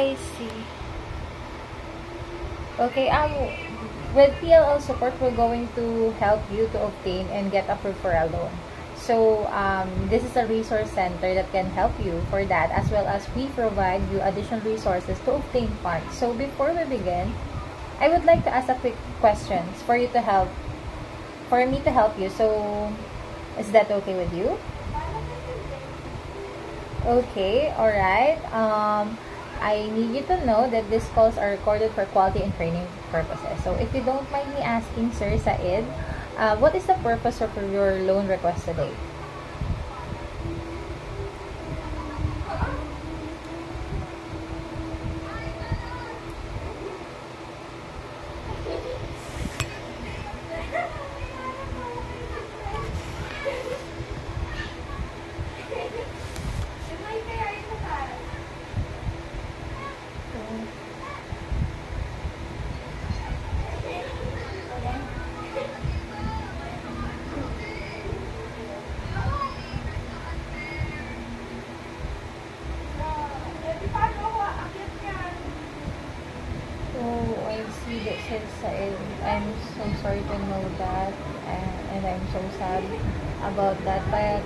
I see. Okay, um, with PLL support, we're going to help you to obtain and get a loan. So, um, this is a resource center that can help you for that, as well as we provide you additional resources to obtain funds. So, before we begin, I would like to ask a quick questions for you to help, for me to help you. So, is that okay with you? Okay, alright. Um, I need you to know that these calls are recorded for quality and training purposes. So, if you don't mind me asking, Sir Said, uh, what is the purpose of your loan request today? Oh, I see that Sir Said. I'm so sorry to know that, and, and I'm so sad about that. But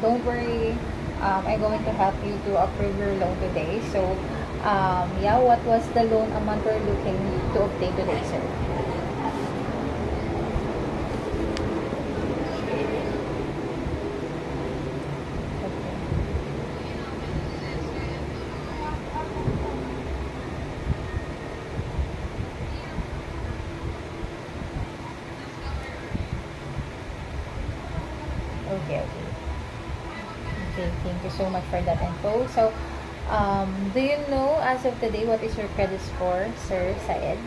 don't worry, um, I'm going to help you to approve your loan today. So, um, yeah, what was the loan amount we're looking to obtain today, sir? Okay. Okay, okay. Thank you so much for that info. So, um, do you know as of today what is your credit score, Sir Saed?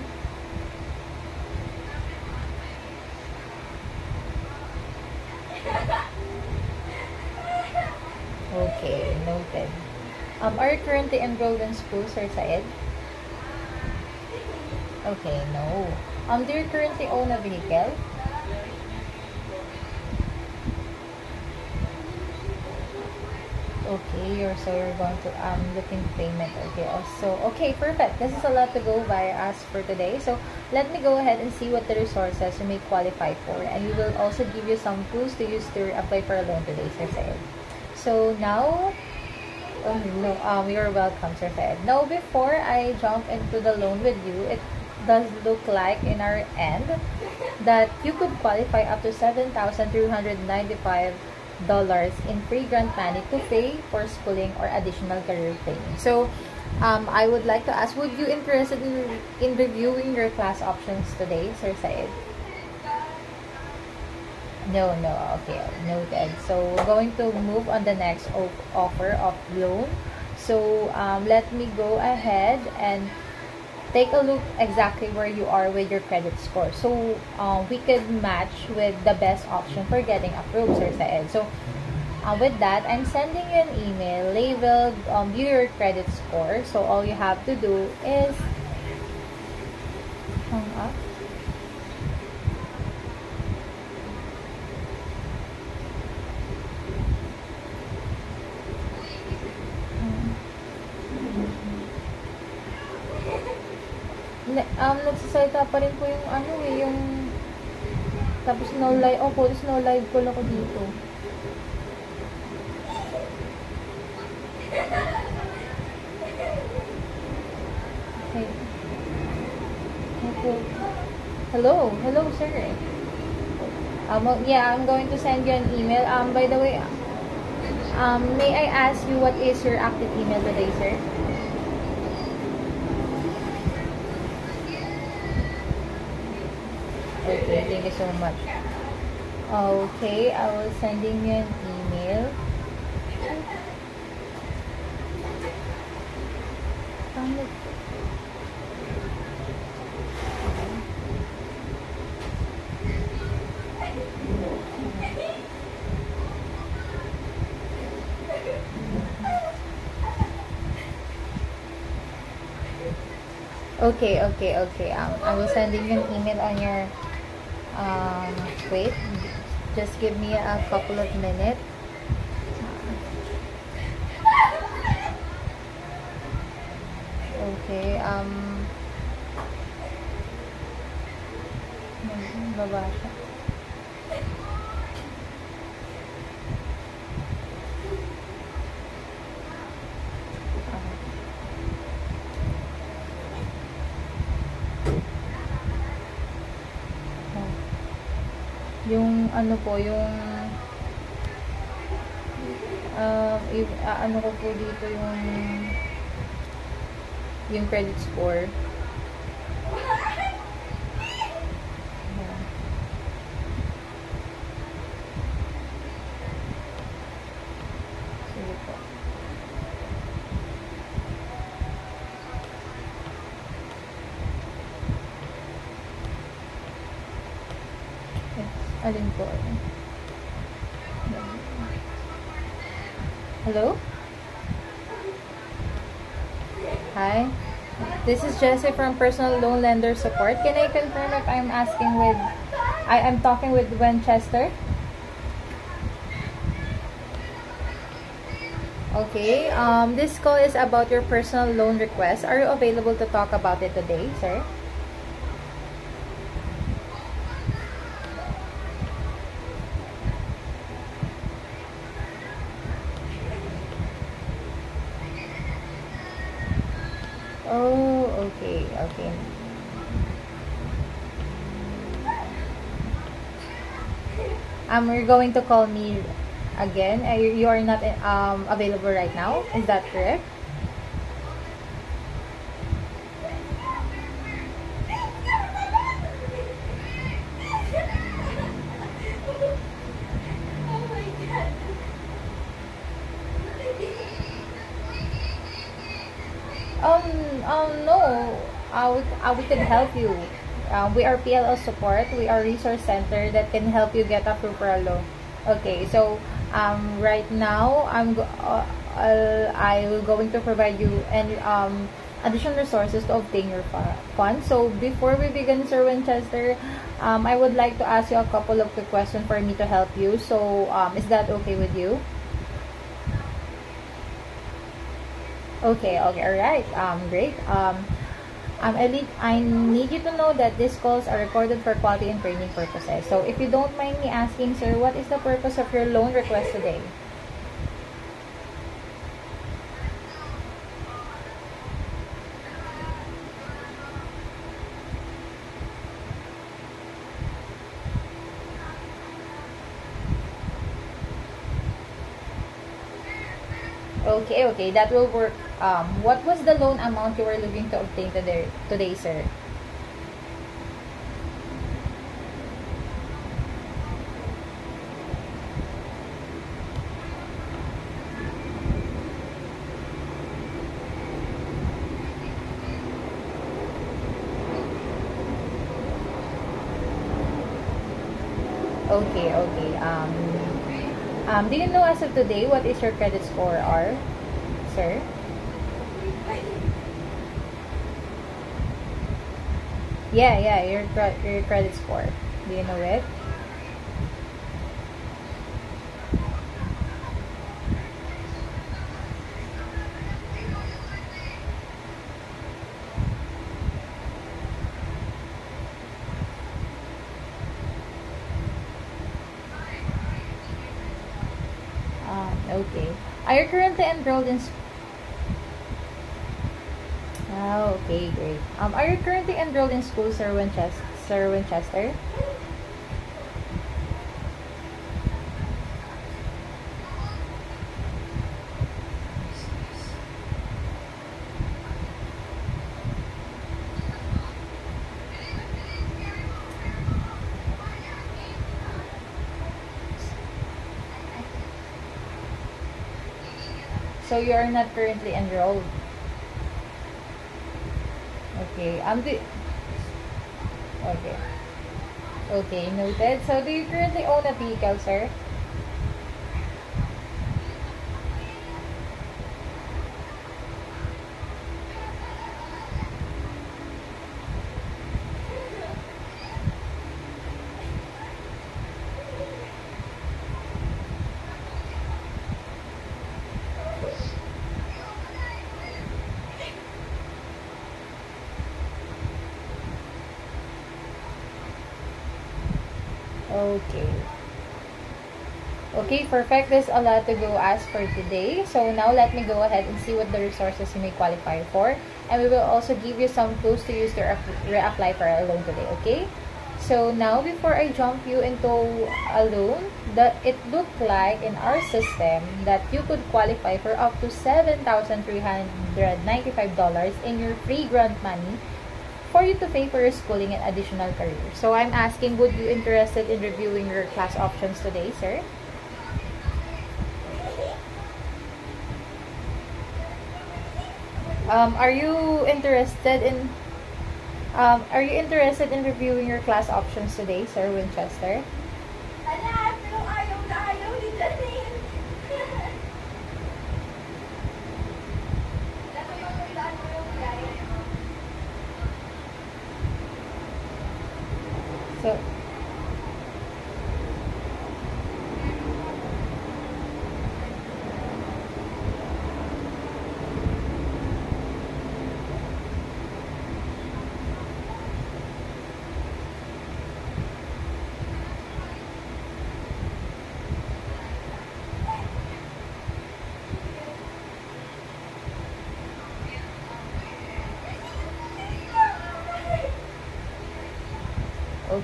Okay, noted. Um, are you currently enrolled in school, Sir Saed? Okay, no. Um, do you currently own a vehicle? okay or so you're going to um looking payment okay so okay perfect this is a lot to go by us for today so let me go ahead and see what the resources you may qualify for and we will also give you some tools to use to apply for a loan today sir Fed. so now oh, no um you're welcome sir Fed. now before i jump into the loan with you it does look like in our end that you could qualify up to 7,395 in free grant money to pay for schooling or additional career training. So, um, I would like to ask, would you interested in, in reviewing your class options today, Sir Said? No, no, okay, noted. So, we're going to move on the next offer of loan. So, um, let me go ahead and take a look exactly where you are with your credit score. So, um, we could match with the best option for getting approved, Sir Saed. So, uh, with that, I'm sending you an email labeled um, view your credit score. So, all you have to do is hang up. Nagsasalita pa rin po yung ano eh, yung tapos no live, oh, tapos no live call ako dito. Okay. Okay. Hello, hello sir. Um, yeah, I'm going to send you an email. Um, by the way, um, may I ask you what is your active email today, sir? Thank you so much. Okay, I will sending you an email. Okay, okay, okay. Um, I will sending you an email on your um, wait. Just give me a couple of minutes. Okay, um... Baba siya. yung ano po, yung uh, ano ko po dito yung yung credit score. Alin po? Hello? Hi. This is Jesse from Personal Loan Lender Support. Can I confirm if I'm asking with I am talking with Winchester? Okay. Um this call is about your personal loan request. Are you available to talk about it today, sir? Oh, okay, okay. Um, you're going to call me again. Uh, you you are not um available right now. Is that correct? Help you. Uh, we are PLL support. We are resource center that can help you get approved for a loan. Okay, so um, right now I'm uh, I'll, going to provide you any um, additional resources to obtain your fu- funds. So before we begin, Sir Winchester, um, I would like to ask you a couple of quick questions for me to help you. So um, is that okay with you? Okay, okay, all right. Um, great. Um, um, I need, I need you to know that these calls are recorded for quality and training purposes. So, if you don't mind me asking, sir, what is the purpose of your loan request today? Okay, okay, that will work. Um, what was the loan amount you were looking to obtain today, today, sir? Okay, okay. Um, um, do you know as of today what is your credit score are, sir? Yeah, yeah, your cre- your credit score. Do you know it? Um, okay. Are you currently enrolled in? Oh, okay, great. Um, are you currently enrolled in school, Sir Winchester? Sir Winchester? So you are not currently enrolled. Okay. Do, okay. Okay, noted. So do you currently own a vehicle, sir? Okay. Okay, perfect. There's a lot to go as for today. So now let me go ahead and see what the resources you may qualify for. And we will also give you some tools to use to reapply for a loan today, okay? So now before I jump you into a loan, that it looked like in our system that you could qualify for up to $7,395 in your free grant money for you to pay for your schooling and additional career. So I'm asking, would you interested in reviewing your class options today, sir? Um, are you interested in um, are you interested in reviewing your class options today, Sir Winchester?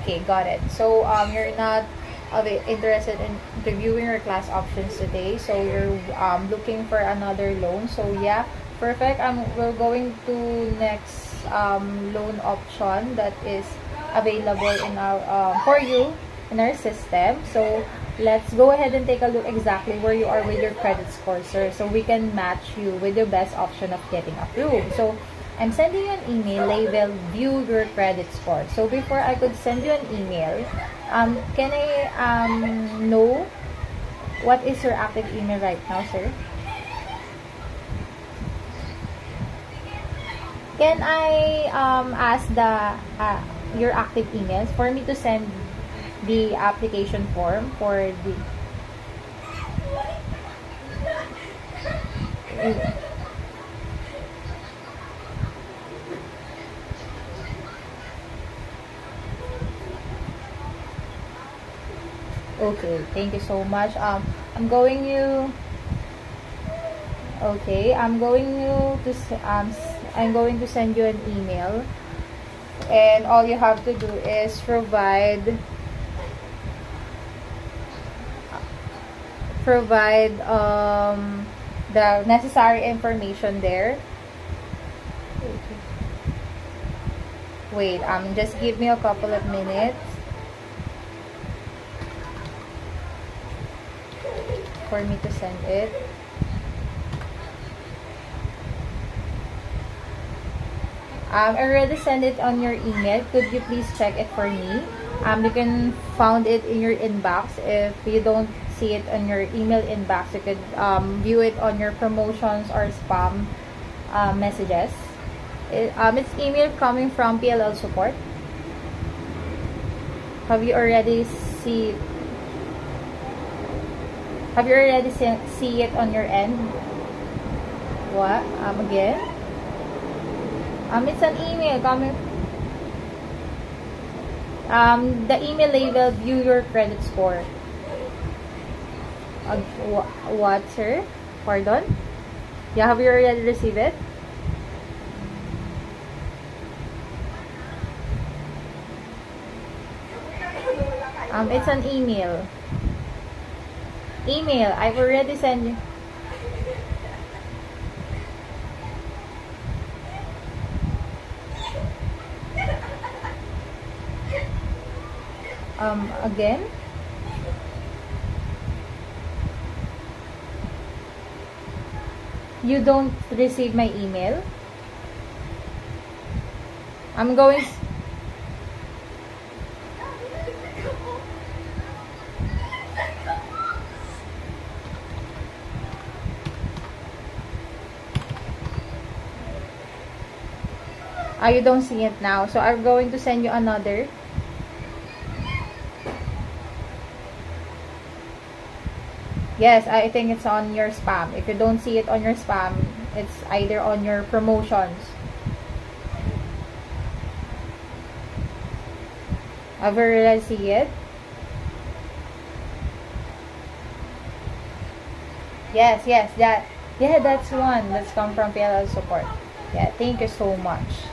Okay, got it. So, um, you're not uh, interested in reviewing your class options today. So, you're um, looking for another loan. So, yeah, perfect. Um, we're going to next um, loan option that is available in our um, for you in our system. So, let's go ahead and take a look exactly where you are with your credit score, sir. So, we can match you with the best option of getting approved. So, I'm sending you an email labeled view your credit score. So before I could send you an email, um, can I um, know what is your active email right now, sir? Can I um, ask the uh, your active emails for me to send the application form for the Okay, thank you so much. Um, I'm going you. Okay, I'm going you to um, I'm going to send you an email, and all you have to do is provide provide um the necessary information there. Wait, um, just give me a couple of minutes. For me to send it. Um, I already sent it on your email. Could you please check it for me? Um, you can find it in your inbox. If you don't see it on your email inbox, you could um, view it on your promotions or spam uh, messages. It, um, it's email coming from PLL support. Have you already see have you already see, it on your end? What? Um, again? Um, it's an email coming. Um, the email label, view your credit score. Uh, what, sir? Pardon? Yeah, have you already received it? Um, it's an email. Email. I've already sent you. Um, again. You don't receive my email. I'm going Ah, you don't see it now. So I'm going to send you another. Yes I think it's on your spam. If you don't see it on your spam it's either on your promotions. Ever I see it? Yes yes that yeah that's one that's come from PLL support. Yeah thank you so much.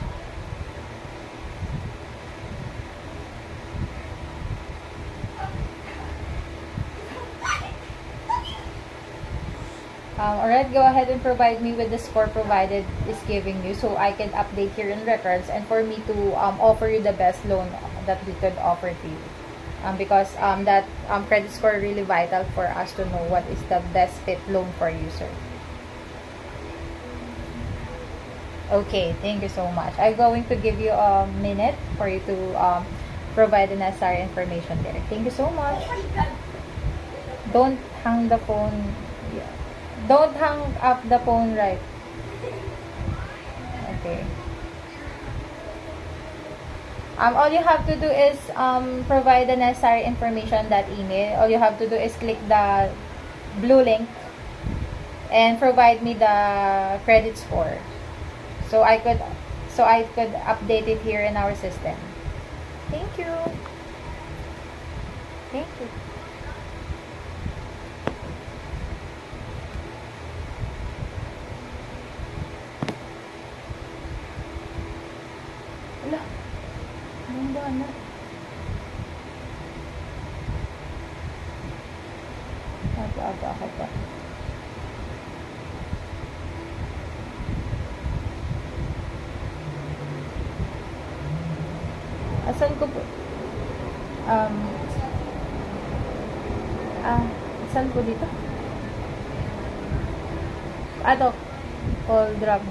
Um, alright, go ahead and provide me with the score provided is giving you so I can update here in records and for me to um, offer you the best loan that we could offer to you. Um, because um, that um, credit score really vital for us to know what is the best fit loan for you, sir. Okay, thank you so much. I'm going to give you a minute for you to um, provide the necessary information there. Thank you so much. Don't hang the phone. Don't hang up the phone right. Okay. Um, all you have to do is um, provide the necessary information that email. All you have to do is click the blue link and provide me the credit score. So I could so I could update it here in our system. Thank you. Thank you.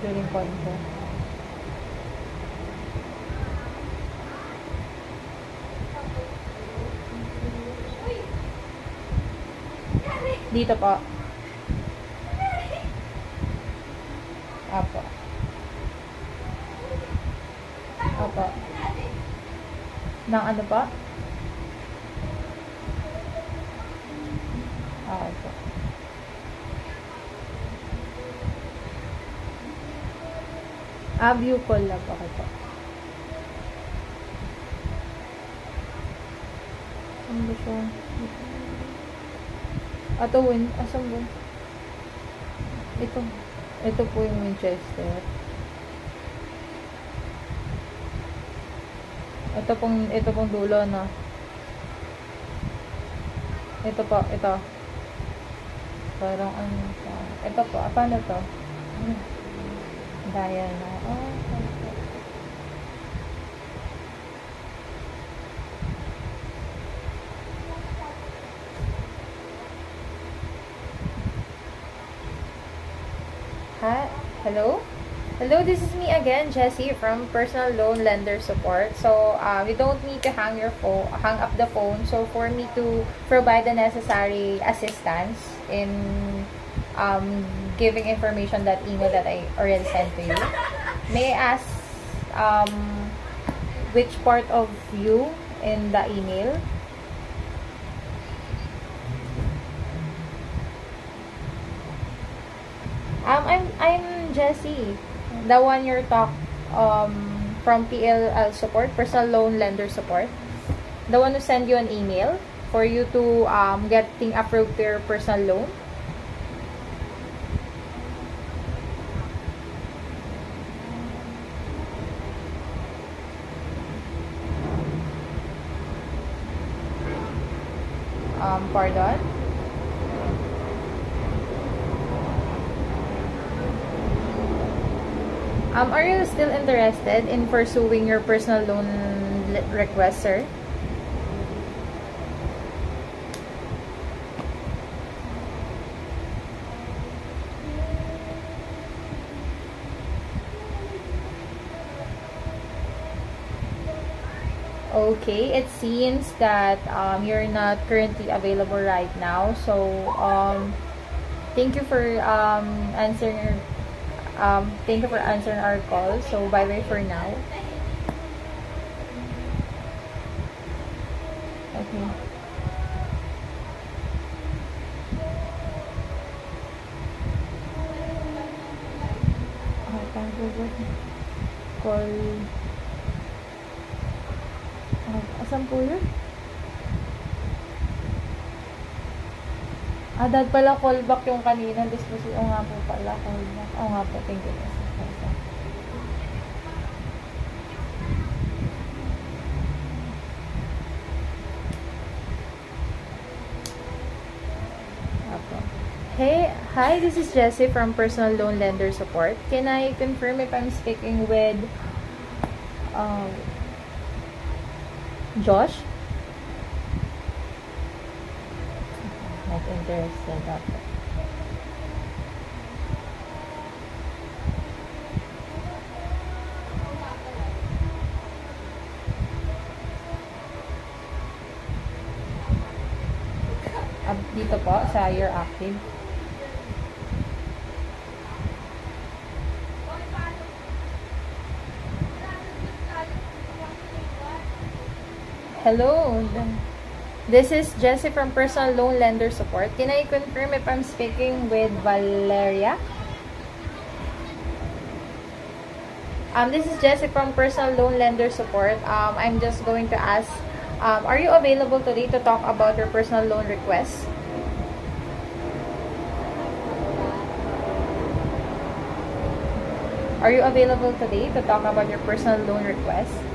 During point ko. Dito po. Apo. Apo. Nang ano pa? Ah, ito. View call lang po. Saan ba siya? Ato, win. Asan ba? Ito. Ito po yung Winchester. Ito pong, ito pong dulo, no? Ito po, ito. Parang ano. Ito po, ah, paano to? Dial na. Oh. Hi. Hello? Hello, this is me again, Jessie from Personal Loan Lender Support. So, uh, we don't need to hang your phone, hang up the phone. So, for me to provide the necessary assistance in um, giving information that email that I already sent to you, may I ask um, which part of you in the email? Um, I'm I'm Jessie, the one you're talk um from PLL support, personal loan lender support, the one who send you an email for you to um getting approved for your personal loan. Um, pardon. Um, are you still interested in pursuing your personal loan request, sir? Okay, it seems that um, you're not currently available right now. So, um, thank you for um, answering um, thank you for answering our call. So, bye-bye for now. Dad pala callback yung kanina. Disposition. Oo nga po pala. Callback. Oo nga po. Thank you. Hey, hi, this is Jessie from Personal Loan Lender Support. Can I confirm if I'm speaking with um, Josh? Not interested. Okay. Ah, dito po sa your active. Hello. This is Jessie from Personal Loan Lender Support. Can I confirm if I'm speaking with Valeria? Um, this is Jessie from Personal Loan Lender Support. Um, I'm just going to ask, um, are you available today to talk about your personal loan request? Are you available today to talk about your personal loan request?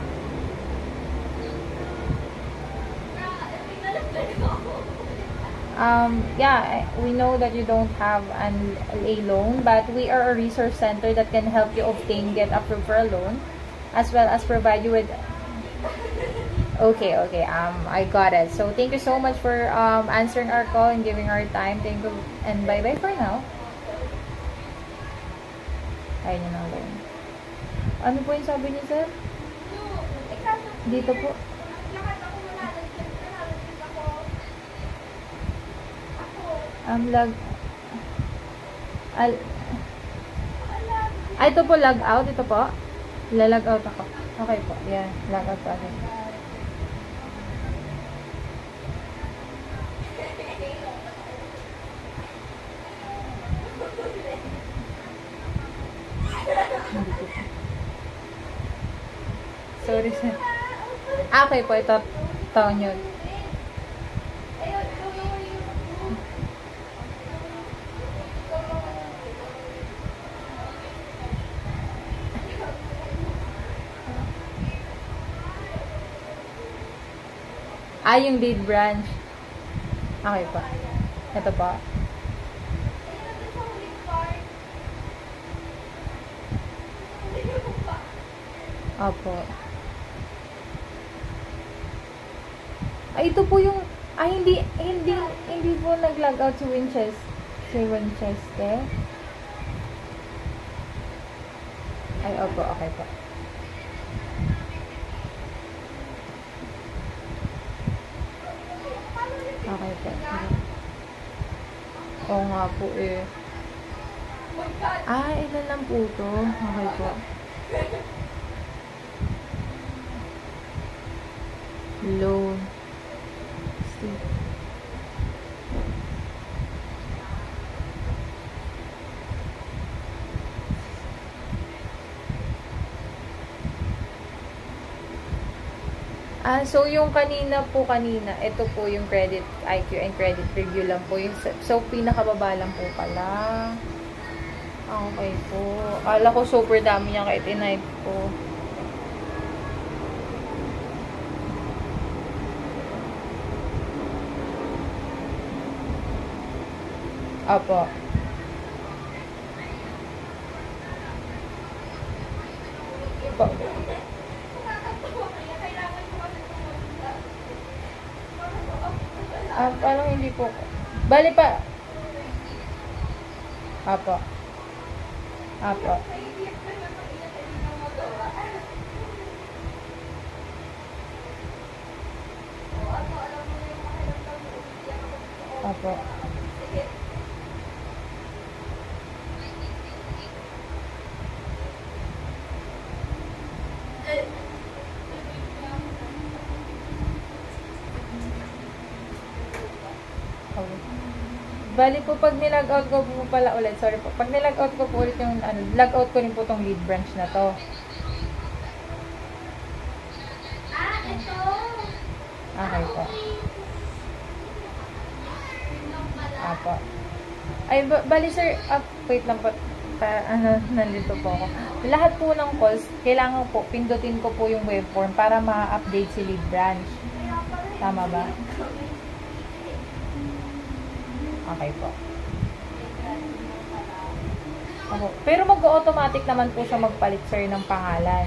Um, yeah, we know that you don't have an a loan, but we are a resource center that can help you obtain, get approved for a loan, as well as provide you with. Okay, okay. Um, I got it. So thank you so much for um answering our call and giving our time. Thank you, and bye bye for now. Ayun yun ang loan. Ano po yung sabi niyo, sir? Dito po. Um, lag... Al... Ah, ito po, log out. Ito po. Lalag out ako. Okay po. Yan. Log out po po. Sorry, sir. Ah, okay po. Ito. Taon yun. Ah, yung lead branch. Okay po. Ito po. Opo. Ay, ito po yung... Ay, hindi, hindi, hindi po nag-log out si Winchester. Si Winchester. Ay, opo. Okay po. Okay po. Oo nga po eh. Ah, ilan lang po to. Okay po. Loan. State. Ah, so yung kanina po kanina, ito po yung credit IQ and credit review lang po. Yung, so, pinakababa lang po pala. Ah, Okay po. Akala ko super dami niya kahit in ko. Apo. Po. Ah, parang hindi po. Bali pa. Apo. Apo. Apo. Okay. Bali po, pag nilag out ko po pala ulit, sorry po, pag nilag out ko po ulit yung, ano, log out ko rin po tong lead branch na to. Ah. Okay po. Apo. Ay, ba- bali sir, ah, wait lang po. Pa, ano, nandito po ako. Lahat po ng calls, kailangan po, pindutin ko po yung waveform para ma-update si lead branch. Tama ba? Okay po. Ako. Pero mag-automatic naman po siya magpalit sir ng pangalan.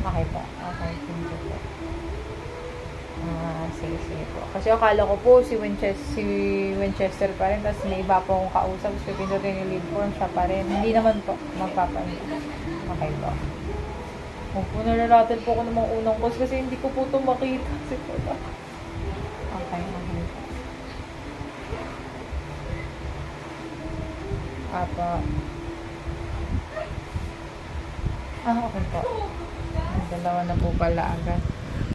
Okay po. Okay, thank you po. Ah, sige, sige po. Kasi akala ko po si Winchester, si Winchester pa rin, tapos may iba po akong kausap, so pindutin yung lead form, siya pa rin. Hindi naman po, magpapalit. Okay po. Kung po nalalatin po ako ng mga unang calls kasi hindi ko po ito makita. Kasi po ito. Okay, okay. Apa. Ah, okay po. Dalawa na po pala agad.